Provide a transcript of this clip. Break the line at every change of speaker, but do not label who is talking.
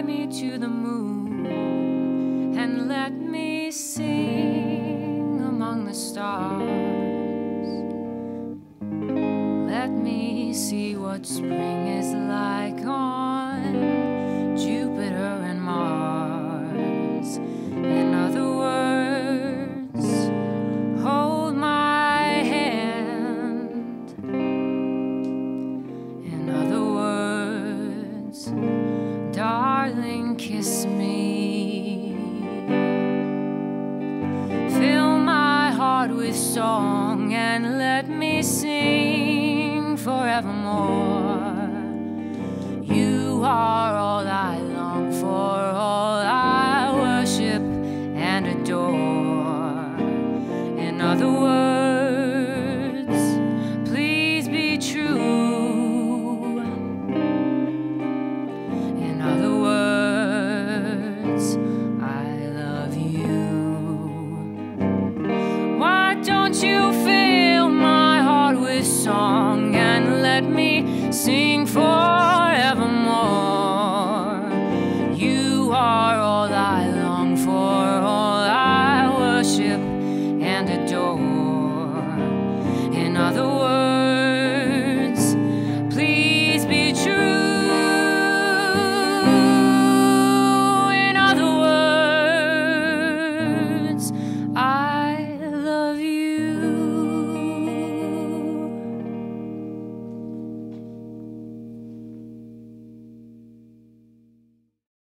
fly me to the moon and let me sing among the stars. Let me see what spring is like darling, kiss me. Fill my heart with song and let me sing forevermore. You are all I long for, all I worship and adore. In other words,